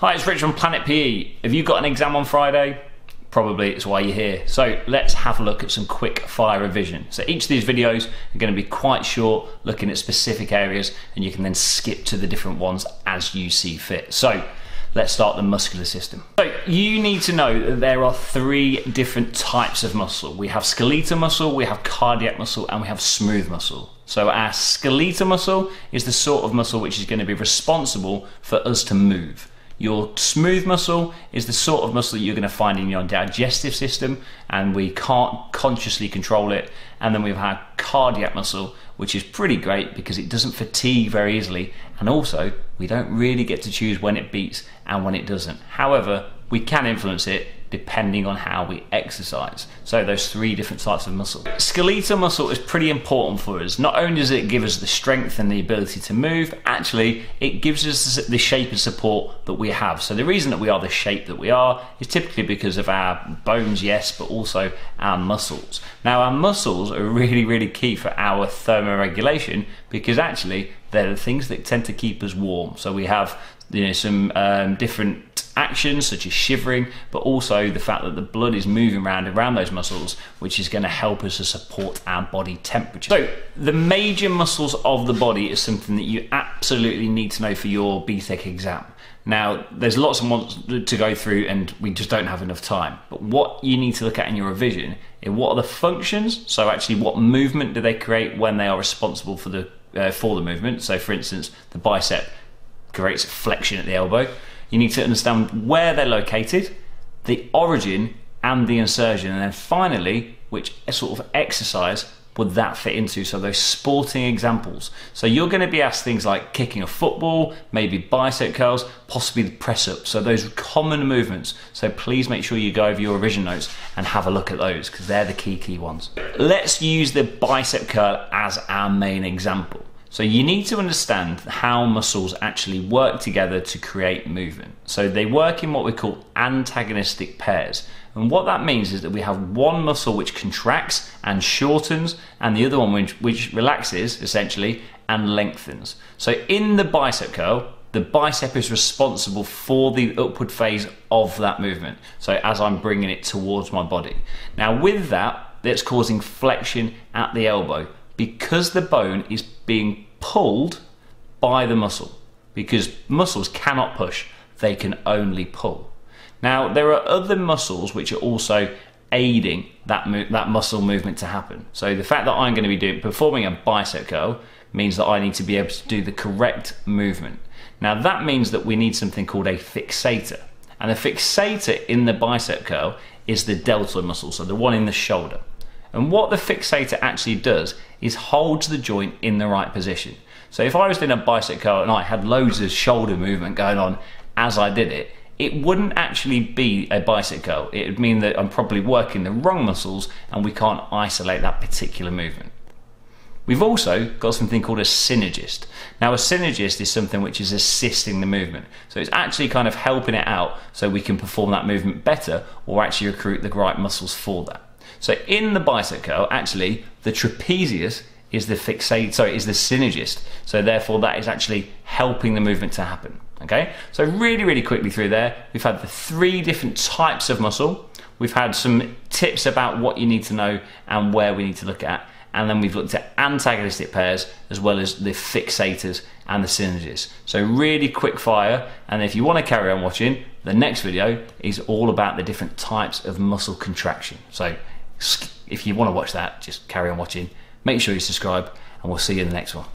Hi, it's Rich from Planet PE. Have you got an exam on Friday? Probably it's why you're here. So let's have a look at some quick fire revision. So each of these videos are going to be quite short, looking at specific areas, and you can then skip to the different ones as you see fit. So let's start the muscular system. So you need to know that there are three different types of muscle. We have skeletal muscle, we have cardiac muscle, and we have smooth muscle. So our skeletal muscle is the sort of muscle which is going to be responsible for us to move. Your smooth muscle is the sort of muscle that you're going to find in your digestive system, and we can't consciously control it. And then we've had cardiac muscle, which is pretty great because it doesn't fatigue very easily, and also we don't really get to choose when it beats and when it doesn't. However, we can influence it depending on how we exercise. So those three different types of muscle. Skeletal muscle is pretty important for us. Not only does it give us the strength and the ability to move, actually it gives us the shape and support that we have. So the reason that we are the shape that we are is typically because of our bones, yes, but also our muscles. Now our muscles are really, really key for our thermoregulation because actually they're the things that tend to keep us warm. So we have you know some um, different actions such as shivering, but also the fact that the blood is moving around around those muscles, which is going to help us to support our body temperature. So the major muscles of the body is something that you absolutely need to know for your BTEC exam. Now, there's lots of ones to go through, and we just don't have enough time. But what you need to look at in your revision is what are the functions. So, actually, what movement do they create when they are responsible for the uh, for the movement? So, for instance, the bicep creates flexion at the elbow. You need to understand where they're located, the origin and the insertion, and then finally, which sort of exercise would that fit into? So those sporting examples. So you're going to be asked things like kicking a football, maybe bicep curls, possibly the press up. So those common movements. So please make sure you go over your revision notes and have a look at those because they're the key key ones. Let's use the bicep curl as our main example. So you need to understand how muscles actually work together to create movement. So they work in what we call antagonistic pairs. And what that means is that we have one muscle which contracts and shortens, and the other one which, which relaxes essentially and lengthens. So in the bicep curl, the bicep is responsible for the upward phase of that movement. So as I'm bringing it towards my body. Now with that, that's causing flexion at the elbow because the bone is being pulled by the muscle because muscles cannot push, they can only pull. Now, there are other muscles which are also aiding that, that muscle movement to happen. So the fact that I'm going to be doing, performing a bicep curl means that I need to be able to do the correct movement. Now that means that we need something called a fixator. And the fixator in the bicep curl is the deltoid muscle, so the one in the shoulder. And what the fixator actually does is holds the joint in the right position. So if I was doing a bicep curl and I had loads of shoulder movement going on as I did it, it wouldn't actually be a bicep curl. It would mean that I'm probably working the wrong muscles and we can't isolate that particular movement. We've also got something called a synergist. Now, a synergist is something which is assisting the movement. So it's actually kind of helping it out so we can perform that movement better or actually recruit the right muscles for that. So in the bicep curl, actually, the trapezius is the fixate, sorry, is the synergist. So therefore, that is actually helping the movement to happen. Okay, so really, really quickly through there, we've had the three different types of muscle. We've had some tips about what you need to know and where we need to look at. And then we've looked at antagonistic pairs as well as the fixators and the synergists. So really quick fire. And if you want to carry on watching, the next video is all about the different types of muscle contraction. So if you want to watch that, just carry on watching. Make sure you subscribe, and we'll see you in the next one.